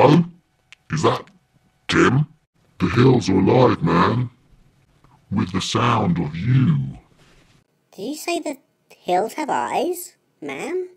Hello? Is that Tim? The hills are alive, man. With the sound of you. Did you say the hills have eyes, man?